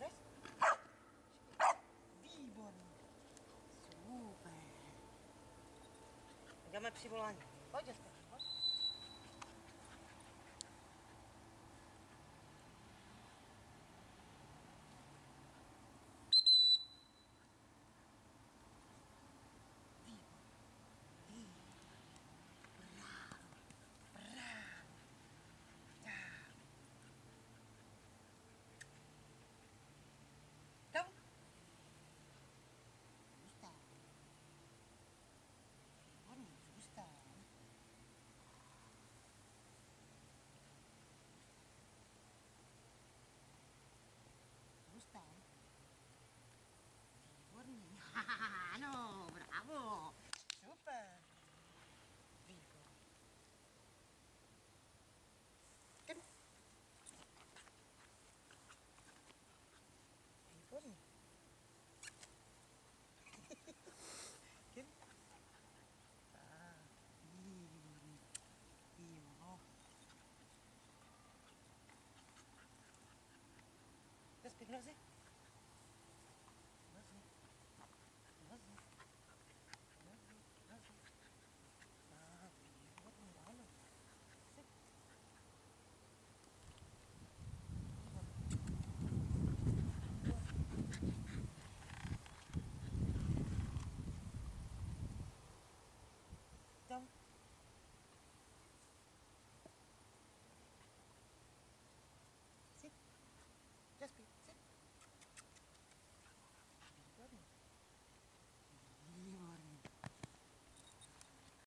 Raz! Výborný! Super! Jdeme přivolání. Pojď, Jasper,